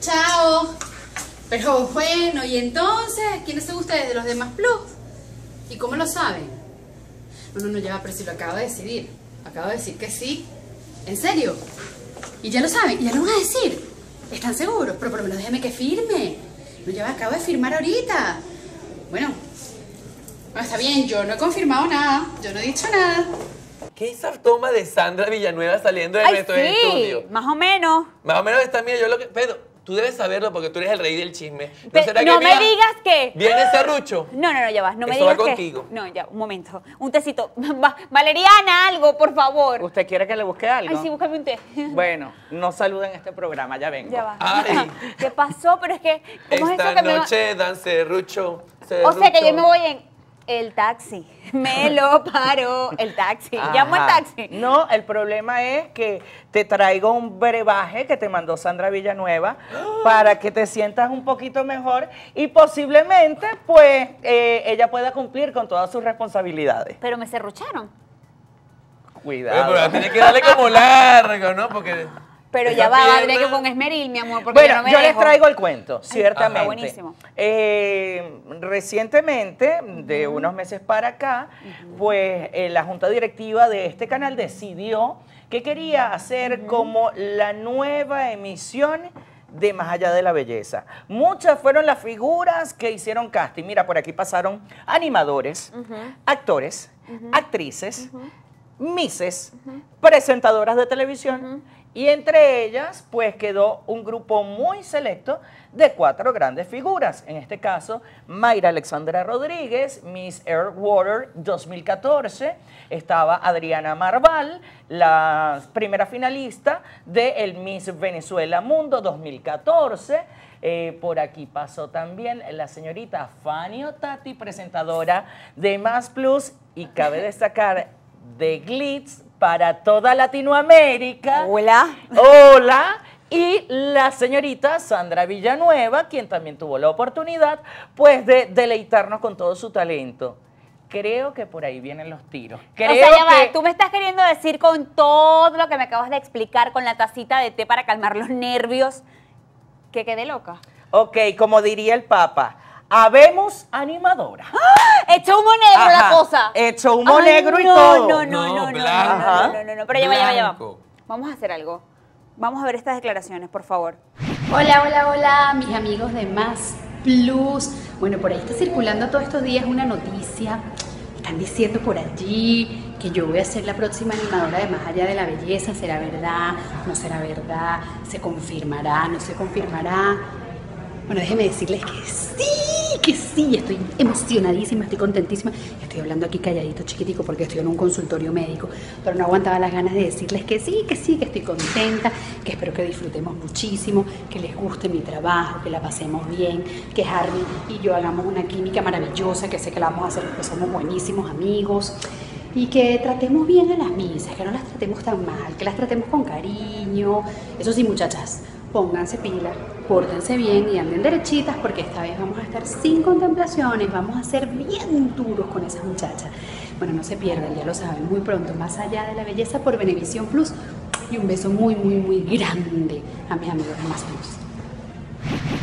Chao. Pero bueno, ¿y entonces? ¿Quiénes son ustedes de los demás Plus? ¿Y cómo lo saben? No, no, no, ya, pero si lo acabo de decidir. Acabo de decir que sí. ¿En serio? ¿Y ya lo saben? ¿Y ya lo van a decir? ¿Están seguros? Pero por lo menos déjeme que firme. No, ya acabo de firmar ahorita. Bueno, no, está bien, yo no he confirmado nada. Yo no he dicho nada. ¿Qué es esa toma de Sandra Villanueva saliendo de Ay, nuestro sí, estudio? más o menos. Más o menos está, mira, yo lo que... Pero tú debes saberlo porque tú eres el rey del chisme. Pe- será no que me mira, digas que... Viene Serrucho. No, no, no, ya va. No me Eso va digas que... contigo. No, ya, un momento. Un tecito. Va- Valeriana, algo, por favor. ¿Usted quiere que le busque algo? Ay, sí, búscame un té. Bueno, no saluden este programa, ya vengo. Ya va. Ay. ¿Qué pasó? Pero es que... ¿Cómo es eso Esta que me va- noche dan Serrucho. O sea que yo me voy en el taxi. Me lo paro el taxi. Llamo el Ajá. taxi. No, el problema es que te traigo un brebaje que te mandó Sandra Villanueva para que te sientas un poquito mejor y posiblemente, pues, eh, ella pueda cumplir con todas sus responsabilidades. Pero me serrucharon. Oye, Cuidado. pero tienes que darle como largo, ¿no? Porque... Pero ya va, que con esmeril, mi amor, porque Bueno, yo no me yo les dejo. traigo el cuento, ciertamente. ajá, buenísimo. Eh, recientemente, de unos meses para acá, pues eh, la junta directiva de este canal decidió que quería hacer como la nueva emisión de Más Allá de la Belleza. Muchas fueron las figuras que hicieron casting. Mira, por aquí pasaron animadores, actores, actrices, mises, presentadoras de televisión y entre ellas pues quedó un grupo muy selecto de cuatro grandes figuras. En este caso, Mayra Alexandra Rodríguez, Miss Airwater 2014, estaba Adriana Marval, la primera finalista de el Miss Venezuela Mundo 2014. Eh, por aquí pasó también la señorita Fanny Otati, presentadora de Más Plus, y cabe destacar de Glitz para toda Latinoamérica. Hola. Hola. Y la señorita Sandra Villanueva, quien también tuvo la oportunidad, pues, de deleitarnos con todo su talento. Creo que por ahí vienen los tiros. Creo o sea, ya va, que- tú me estás queriendo decir con todo lo que me acabas de explicar, con la tacita de té para calmar los nervios, que quedé loca. Ok, como diría el Papa, habemos animadora. Hecho humo negro la Ajá, cosa. hecho humo Ay, negro y no, todo. No, no, no, No, no, no, blanco. no, no, no, no, pero ya va, ya va, ya va. Blanco. Vamos a hacer algo. Vamos a ver estas declaraciones, por favor. Hola, hola, hola, mis amigos de Más Plus. Bueno, por ahí está circulando todos estos días una noticia. Están diciendo por allí que yo voy a ser la próxima animadora de Más Allá de la Belleza. ¿Será verdad? ¿No será verdad? ¿Se confirmará? ¿No se confirmará? Bueno, déjenme decirles que sí, que sí, estoy emocionadísima, estoy contentísima. Estoy hablando aquí calladito, chiquitico, porque estoy en un consultorio médico, pero no aguantaba las ganas de decirles que sí, que sí, que estoy contenta, que espero que disfrutemos muchísimo, que les guste mi trabajo, que la pasemos bien, que Harvey y yo hagamos una química maravillosa, que sé que la vamos a hacer porque somos buenísimos amigos. Y que tratemos bien a las misas, que no las tratemos tan mal, que las tratemos con cariño. Eso sí, muchachas, pónganse pilas, pórtense bien y anden derechitas porque esta vez vamos a estar sin contemplaciones, vamos a ser bien duros con esas muchachas. Bueno, no se pierdan, ya lo saben, muy pronto, más allá de la belleza por Benevisión Plus. Y un beso muy, muy, muy grande a mis amigos de Más Plus.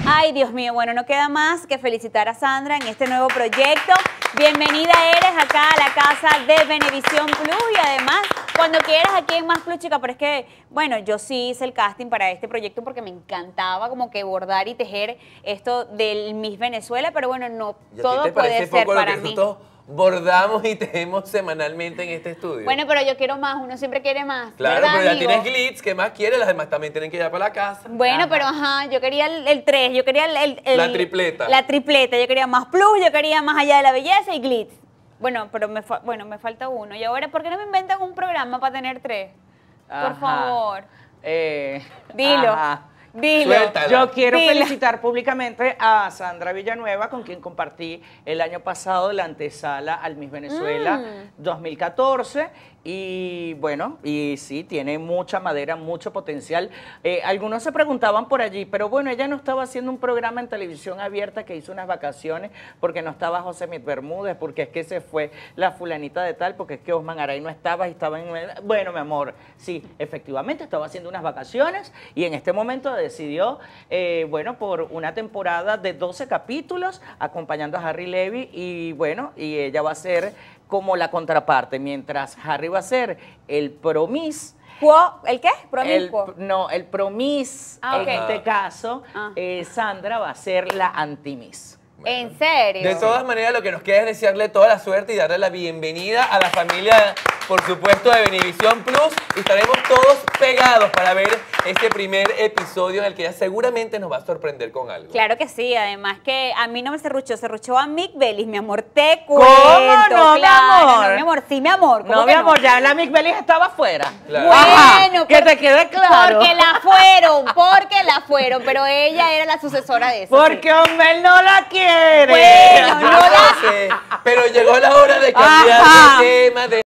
Ay, Dios mío, bueno, no queda más que felicitar a Sandra en este nuevo proyecto. Bienvenida eres acá a la casa de Benevisión Plus y además, cuando quieras aquí en Más Plus, chica, pero es que, bueno, yo sí hice el casting para este proyecto porque me encantaba como que bordar y tejer esto del Miss Venezuela, pero bueno, no ¿Y a ti todo te puede parece ser poco lo para que mí. nosotros bordamos y tejemos semanalmente en este estudio? Bueno, pero yo quiero más, uno siempre quiere más. claro, ¿verdad, pero ya amigo? tienes glitz, ¿qué más quieres? Las demás también tienen que ir para la casa. Bueno, Ajá. pero ajá, yo quería el 3, yo quería el, el- el- La tripleta. La tripleta, yo quería más plus, yo quería más allá de la belleza y glitz. Bueno, pero me, fa- bueno, me falta uno. Y ahora, ¿por qué no me inventan un programa para tener tres? Por Ajá. favor. Eh, Dilo. ajá. Dilo. Suéltala. Yo quiero felicitar públicamente a Sandra Villanueva, con quien compartí el año pasado la antesala al Miss Venezuela Mm. 2014. Y bueno, y sí, tiene mucha madera, mucho potencial. Eh, algunos se preguntaban por allí, pero bueno, ella no estaba haciendo un programa en televisión abierta que hizo unas vacaciones porque no estaba José Mit Bermúdez, porque es que se fue la fulanita de tal, porque es que Osman Aray no estaba y estaba en... Bueno, mi amor, sí, efectivamente estaba haciendo unas vacaciones y en este momento decidió, eh, bueno, por una temporada de 12 capítulos, acompañando a Harry Levy y bueno, y ella va a ser como la contraparte, mientras Harry va a ser el promis. Cuo- ¿El qué? El, no, el promis, Ah, ok. en este caso, Ah. eh, Sandra va a ser la antimis. ¿En serio? De todas maneras, lo que nos queda es desearle toda la suerte y darle la bienvenida a la familia, por supuesto, de Benevisión Plus. Y estaremos todos pegados para ver este primer episodio en el que ella seguramente nos va a sorprender con algo. Claro que sí, además que a mí no me serruchó, serruchó a Mick Bellis, mi amor, te ¿Cómo cuento. no, mi amor? no, mi amor, sí, mi amor. ¿cómo No, que mi amor, ya la Mick Bellis estaba afuera. Claro. Bueno, que por- te quede claro. Porque la fueron, porque la fueron, pero ella era la sucesora de eso. Porque hombre él no la quiere. Bueno, Yo no la- sé, pero llegó la hora de cambiar Ajá. de tema, de